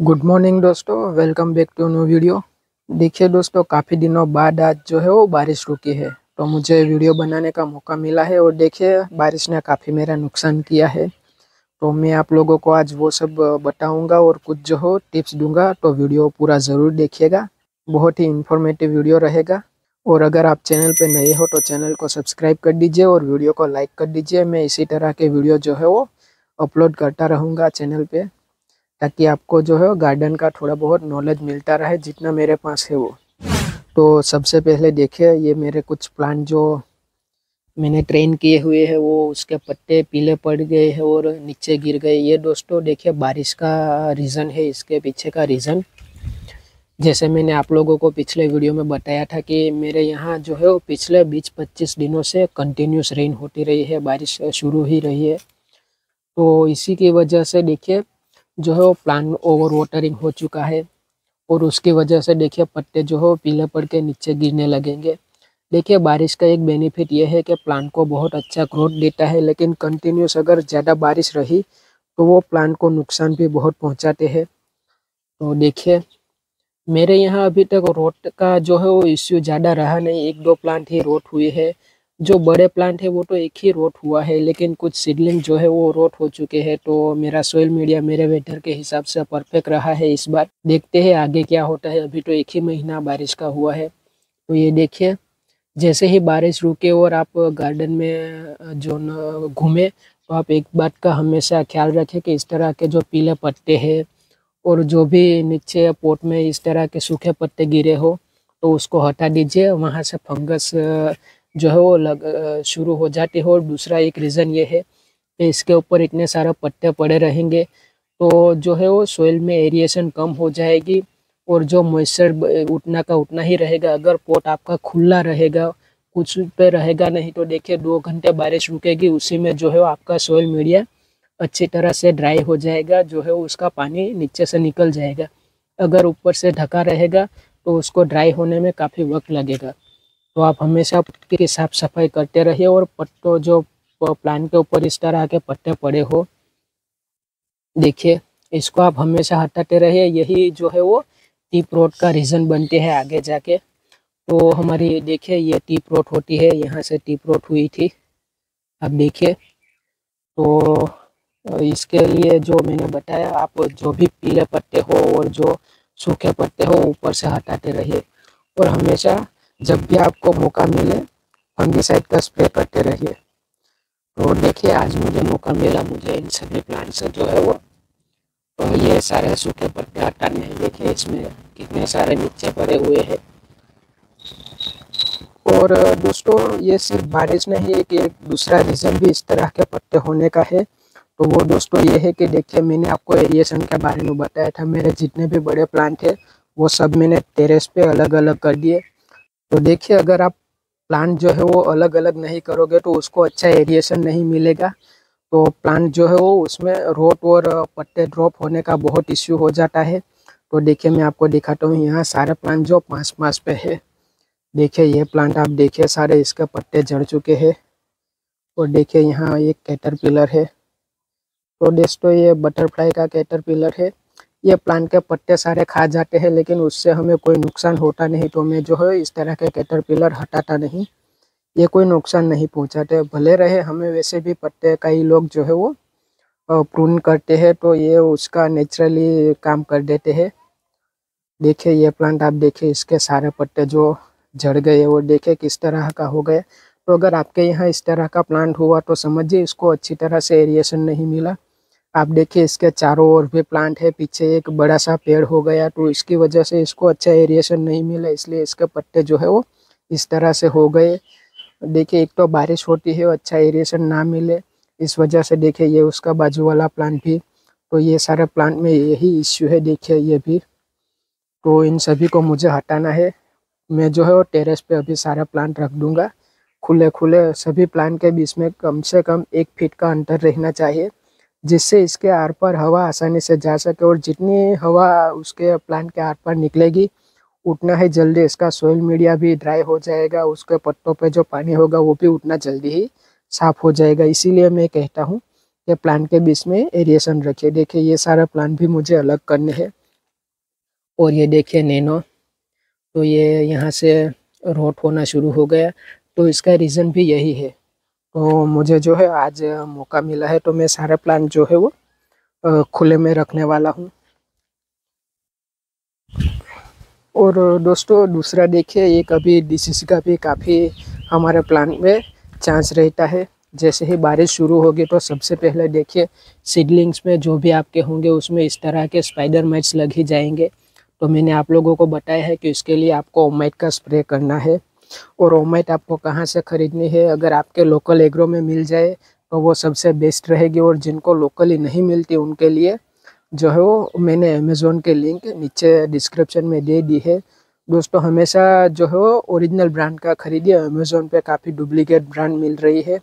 Good morning दोस्तों. Welcome back to new video देखिए दोस्तों, काफ़ी दिनों बाद आज जो है वो बारिश रुकी है। तो मुझे वीडियो बनाने का मौका मिला है और देखिए, बारिश ने काफ़ी मेरा नुकसान किया है। तो मैं आप लोगों को आज वो सब बताऊँगा और कुछ जो हो टिप्स दूँगा। तो वीडियो पूरा ज़रूर देखिएगा। बहुत ही इन्फॉर्मेटिव वीडियो रहेगा। और अगर आप चैनल पर नए हो तो चैनल को सब्सक्राइब कर दीजिए और वीडियो को लाइक कर दीजिए। मैं इसी तरह के वीडियो जो है वो अपलोड करता रहूँगा चैनल पर ताकि आपको जो है गार्डन का थोड़ा बहुत नॉलेज मिलता रहे, जितना मेरे पास है वो। तो सबसे पहले देखिए, ये मेरे कुछ प्लांट जो मैंने ट्रेन किए हुए हैं, वो उसके पत्ते पीले पड़ गए हैं और नीचे गिर गए। ये दोस्तों देखिए, बारिश का रीज़न है, इसके पीछे का रीज़न जैसे मैंने आप लोगों को पिछले वीडियो में बताया था कि मेरे यहाँ जो है वो पिछले बीस पच्चीस दिनों से कंटिन्यूस रेन होती रही है, बारिश शुरू ही रही है। तो इसी की वजह से देखिए जो है वो प्लांट ओवर वाटरिंग हो चुका है। और उसकी वजह से देखिए पत्ते जो है पीले पड़ के नीचे गिरने लगेंगे। देखिए बारिश का एक बेनिफिट ये है कि प्लांट को बहुत अच्छा ग्रोथ देता है, लेकिन कंटिन्यूस अगर ज़्यादा बारिश रही तो वो प्लांट को नुकसान भी बहुत पहुंचाते हैं। तो देखिए, मेरे यहाँ अभी तक रोट का जो है वो इश्यू ज़्यादा रहा नहीं। एक दो प्लांट ही रोट हुए हैं। जो बड़े प्लांट है, वो तो एक ही रोट हुआ है, लेकिन कुछ सीडलिंग जो है, वो रोट हो चुके हैं। तो मेरा सोयल मीडिया मेरे वेदर के हिसाब से परफेक्ट रहा है इस बार। देखते हैं आगे क्या होता है। अभी तो एक ही महीना बारिश का हुआ है। तो ये देखिए, जैसे ही बारिश रुके और आप गार्डन में, जो घूमे तो आप एक बात का हमेशा ख्याल रखें कि इस तरह के जो पीले पत्ते हैं और जो भी नीचे पोट में इस तरह के सूखे पत्ते गिरे हो तो उसको हटा दीजिए। वहाँ से फंगस जो है वो लग शुरू हो जाती है और दूसरा एक रीज़न ये है कि इसके ऊपर इतने सारे पत्ते पड़े रहेंगे तो जो है वो सोइल में एरिएशन कम हो जाएगी और जो मॉइस्चर उतना का उतना ही रहेगा। अगर पोट आपका खुला रहेगा, कुछ पे रहेगा नहीं तो देखिए दो घंटे बारिश रुकेगी, उसी में जो है आपका सोइल मीडिया अच्छी तरह से ड्राई हो जाएगा, जो है उसका पानी नीचे से निकल जाएगा। अगर ऊपर से ढका रहेगा तो उसको ड्राई होने में काफ़ी वक्त लगेगा। तो आप हमेशा पट्टी की साफ़ सफ़ाई करते रहिए और पत्तों जो प्लान के ऊपर इस तरह के पत्ते पड़े हो, देखिए, इसको आप हमेशा हटाते रहिए। यही जो है वो टीप रोड का रीज़न बनते हैं आगे जाके। तो हमारी, देखिए, ये टीप रोड होती है, यहाँ से टीप रोड हुई थी। अब देखिए तो इसके लिए जो मैंने बताया, आप जो भी पीले पत्ते हो और जो सूखे पत्ते हो, ऊपर से हटाते रहिए। और हमेशा जब भी आपको मौका मिले फंगिसाइड का स्प्रे करते रहिए। तो देखिए, आज मुझे मौका मिला, मुझे इन सभी प्लांट से जो है वो तो ये सारे सूखे पत्ते हटाने हैं। देखिए, इसमें कितने सारे नीचे पड़े हुए हैं। और दोस्तों, ये सिर्फ़ बारिश नहीं है कि एक दूसरा रीज़न भी इस तरह के पत्ते होने का है। तो वो दोस्तों ये है कि देखिए, मैंने आपको एरिएशन के बारे में बताया था। मेरे जितने भी बड़े प्लांट है, वो सब मैंने टेरेस पे अलग अलग कर दिए। तो देखिए, अगर आप प्लांट जो है वो अलग अलग नहीं करोगे तो उसको अच्छा एरिएशन नहीं मिलेगा। तो प्लांट जो है वो उसमें रोट और पत्ते ड्रॉप होने का बहुत इश्यू हो जाता है। तो देखिए, मैं आपको दिखाता हूँ, यहाँ सारे प्लांट जो पाँच पाँच पे है। देखिए, ये प्लांट आप देखिए, सारे इसके पत्ते जड़ चुके हैं। और देखिए, यहाँ एक कैटर पिलर है। तो दोस्तों, ये बटरफ्लाई का कैटर पिलर है। ये प्लांट के पत्ते सारे खा जाते हैं, लेकिन उससे हमें कोई नुकसान होता नहीं। तो मैं जो है, इस तरह के कैटरपिलर हटाता नहीं। ये कोई नुकसान नहीं पहुंचाते। भले रहे, हमें वैसे भी पत्ते कई लोग जो है, वो प्रून करते हैं तो ये उसका नेचुरली काम कर देते हैं। देखिए, ये प्लांट आप देखिए, इसके सारे पत्ते जो झड़ गए, वो देखे किस तरह का हो गया तो अगर आपके यहाँ इस तरह का प्लांट हुआ तो समझिए, इसको अच्छी तरह से एरिएशन नहीं मिला। आप देखिए, इसके चारों ओर भी प्लांट है, पीछे एक बड़ा सा पेड़ हो गया तो इसकी वजह से इसको अच्छा एरिएशन नहीं मिला, इसलिए इसके पत्ते जो है वो इस तरह से हो गए। देखिए, एक तो बारिश होती है अच्छा एरिएशन ना मिले, इस वजह से देखिए, ये उसका बाजू वाला प्लांट भी तो ये सारे प्लांट में यही इश्यू है, देखिए ये भी। तो इन सभी को मुझे हटाना है, मैं जो है वो टेरेस पे अभी सारा प्लांट रख दूँगा। खुले खुले सभी प्लांट के बीच में कम से कम एक फीट का अंतर रहना चाहिए। जिससे इसके आर पर हवा आसानी से जा सके और जितनी हवा उसके प्लांट के आर पर निकलेगी, उतना ही जल्दी इसका सोयल मीडिया भी ड्राई हो जाएगा, उसके पत्तों पे जो पानी होगा वो भी उतना जल्दी ही साफ़ हो जाएगा। इसीलिए मैं कहता हूँ कि प्लांट के बीच में एरिएशन रखिए। देखिए, ये सारा प्लांट भी मुझे अलग करने हैं। और ये देखिए, नैनो तो ये यहाँ से रोट होना शुरू हो गया। तो इसका रीज़न भी यही है। तो मुझे जो है आज मौका मिला है तो मैं सारे प्लांट जो है वो खुले में रखने वाला हूँ। और दोस्तों, दूसरा देखिए एक अभी डिसीज का भी काफ़ी हमारे प्लांट में चांस रहता है। जैसे ही बारिश शुरू होगी तो सबसे पहले देखिए, सीडलिंग्स में जो भी आपके होंगे, उसमें इस तरह के स्पाइडर माइट्स लग ही जाएँगे। तो मैंने आप लोगों को बताया है कि इसके लिए आपको ओमाइट का स्प्रे करना है। और ओमाइट आपको कहाँ से ख़रीदनी है, अगर आपके लोकल एग्रो में मिल जाए तो वो सबसे बेस्ट रहेगी। और जिनको लोकली नहीं मिलती उनके लिए जो है वो, मैंने अमेज़ोन के लिंक नीचे डिस्क्रिप्शन में दे दी है। दोस्तों, हमेशा जो है वो ओरिजिनल ब्रांड का खरीदिए। अमेज़ोन पे काफ़ी डुप्लीकेट ब्रांड मिल रही है।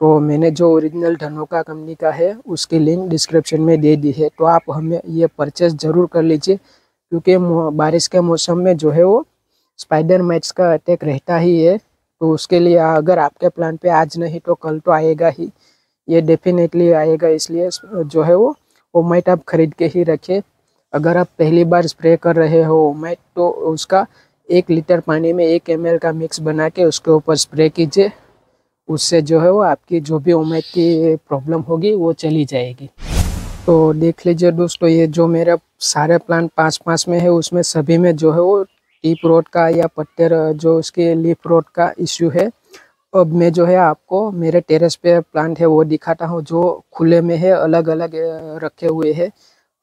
तो मैंने जो ओरिजिनल धनोका कंपनी का है, उसकी लिंक डिस्क्रिप्शन में दे दी है। तो आप हमें ये परचेस ज़रूर कर लीजिए, क्योंकि बारिश के मौसम में जो है वो स्पाइडर मैट्स का अटैक रहता ही है तो उसके लिए अगर आपके प्लान पे आज नहीं तो कल तो आएगा ही। ये डेफिनेटली आएगा, इसलिए जो है वो ओमाइट आप खरीद के ही रखें अगर आप पहली बार स्प्रे कर रहे हो ओमाइट तो उसका एक लीटर पानी में एक एमएल का मिक्स बना के उसके ऊपर स्प्रे कीजिए। उससे जो है वो आपकी जो भी ओमाइट की प्रॉब्लम होगी, वो चली जाएगी। तो देख लीजिए दोस्तों, ये जो मेरा सारे प्लान पाँच पाँच में है, उसमें सभी में जो है वो टीप रोड का या पट्टे जो उसके लीफ रोड का इश्यू है। अब मैं जो है आपको, मेरे टेरेस पे प्लांट है, वो दिखाता हूँ, जो खुले में है अलग अलग रखे हुए है।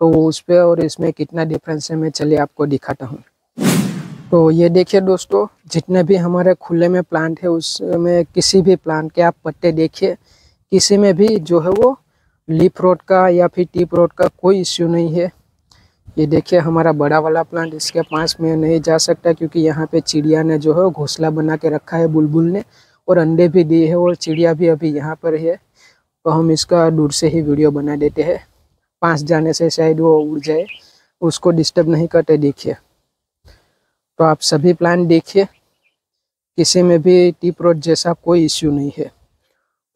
तो उस पर और इसमें कितना डिफरेंस है, मैं चलिए आपको दिखाता हूँ। तो ये देखिए दोस्तों, जितने भी हमारे खुले में प्लांट है, उसमें किसी भी प्लांट के आप पत्ते देखिए। किसी में भी जो है वो लीफ रोड का या फिर टीप रोड का कोई इश्यू नहीं है। ये देखिए, हमारा बड़ा वाला प्लांट इसके पास में नहीं जा सकता क्योंकि यहाँ पे चिड़िया ने जो है घोंसला बना के रखा है बुलबुल ने और अंडे भी दिए है और चिड़िया भी अभी यहाँ पर है। तो हम इसका दूर से ही वीडियो बना देते हैं। पास जाने से शायद वो उड़ जाए, उसको डिस्टर्ब नहीं करते, देखिए। तो आप सभी प्लांट देखिए, किसी में भी टीप रोड जैसा कोई इश्यू नहीं है।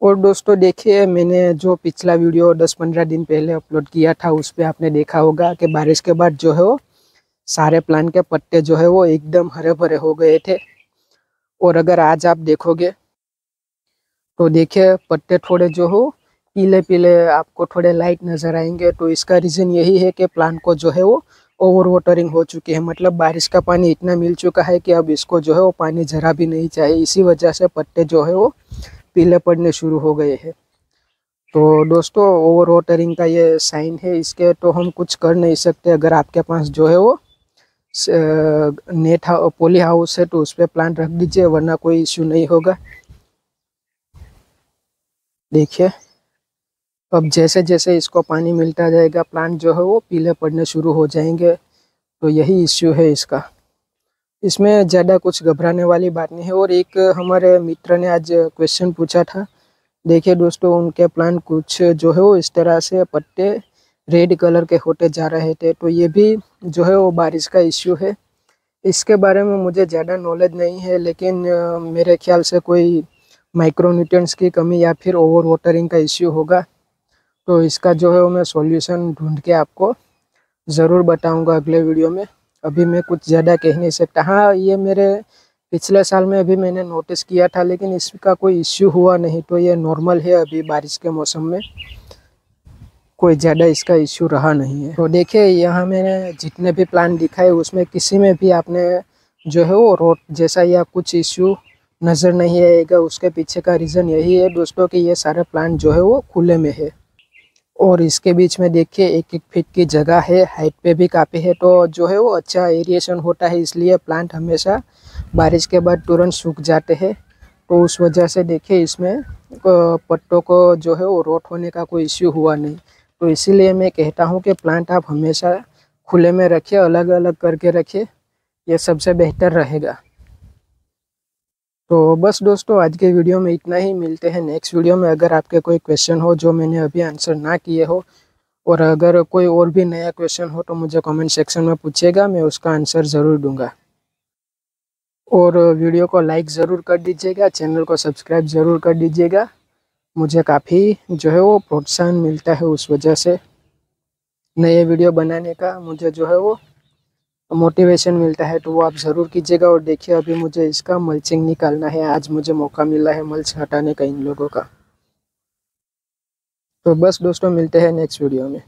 और दोस्तों देखिए, मैंने जो पिछला वीडियो 10-15 दिन पहले अपलोड किया था, उस पर आपने देखा होगा कि बारिश के बाद जो है वो सारे प्लांट के पत्ते जो है वो एकदम हरे भरे हो गए थे। और अगर आज आप देखोगे तो देखिए पत्ते थोड़े जो हो पीले पीले आपको थोड़े लाइट नज़र आएँगे। तो इसका रीज़न यही है कि प्लांट को जो है वो ओवर वाटरिंग हो चुकी है। मतलब बारिश का पानी इतना मिल चुका है कि अब इसको जो है वो पानी ज़रा भी नहीं चाहिए। इसी वजह से पत्ते जो है वो पीले पड़ने शुरू हो गए हैं। तो दोस्तों ओवर वाटरिंग का ये साइन है, इसके तो हम कुछ कर नहीं सकते। अगर आपके पास जो है वो नेट हाउ पोली हाउस है तो उस पर प्लांट रख दीजिए, वरना कोई इश्यू नहीं होगा। देखिए, अब जैसे जैसे इसको पानी मिलता जाएगा प्लांट जो है वो पीले पड़ने शुरू हो जाएँगे। तो यही इश्यू है इसका। इसमें ज़्यादा कुछ घबराने वाली बात नहीं है। और एक हमारे मित्र ने आज क्वेश्चन पूछा था। देखिए दोस्तों, उनके प्लांट कुछ जो है वो इस तरह से पत्ते रेड कलर के होते जा रहे थे। तो ये भी जो है वो बारिश का इश्यू है। इसके बारे में मुझे ज़्यादा नॉलेज नहीं है, लेकिन मेरे ख्याल से कोई माइक्रोन्यूट्रिएंट्स की कमी या फिर ओवर वाटरिंग का इश्यू होगा। तो इसका जो है वो मैं सॉल्यूशन ढूंढ के आपको ज़रूर बताऊँगा अगले वीडियो में। अभी मैं कुछ ज़्यादा कह नहीं सकता हाँ ये मेरे पिछले साल में अभी मैंने नोटिस किया था, लेकिन इसका कोई इश्यू हुआ नहीं तो ये नॉर्मल है अभी बारिश के मौसम में। कोई ज़्यादा इसका इश्यू रहा नहीं है। तो देखिए, यहाँ मैंने जितने भी प्लान दिखाए, उसमें किसी में भी आपने जो है वो रोड जैसा या कुछ इश्यू नज़र नहीं आएगा। उसके पीछे का रीज़न यही है दोस्तों कि ये सारे प्लांट जो है वो खुले में है। और इसके बीच में देखिए एक एक फीट की जगह है हाइट पे भी काफ़ी है तो जो है वो अच्छा एरिएशन होता है, इसलिए प्लांट हमेशा बारिश के बाद तुरंत सूख जाते हैं। तो उस वजह से देखिए इसमें पत्तों को जो है वो रोट होने का कोई इश्यू हुआ नहीं। तो इसीलिए मैं कहता हूँ कि प्लांट आप हमेशा खुले में रखिए अलग अलग करके रखिए, ये सबसे बेहतर रहेगा। तो बस दोस्तों, आज के वीडियो में इतना ही। मिलते हैं नेक्स्ट वीडियो में। अगर आपके कोई क्वेश्चन हो, जो मैंने अभी आंसर ना किए हो, और अगर कोई और भी नया क्वेश्चन हो तो मुझे कमेंट सेक्शन में पूछेगा मैं उसका आंसर ज़रूर दूँगा। और वीडियो को लाइक ज़रूर कर दीजिएगा चैनल को सब्सक्राइब ज़रूर कर दीजिएगा। मुझे काफ़ी जो है वो प्रोत्साहन मिलता है उस वजह से नए वीडियो बनाने का। मुझे जो है वो मोटिवेशन मिलता है तो वो आप ज़रूर कीजिएगा और देखिए, अभी मुझे इसका मल्चिंग निकालना है। आज मुझे मौका मिला है मल्च हटाने का इन लोगों का। तो बस दोस्तों, मिलते हैं नेक्स्ट वीडियो में।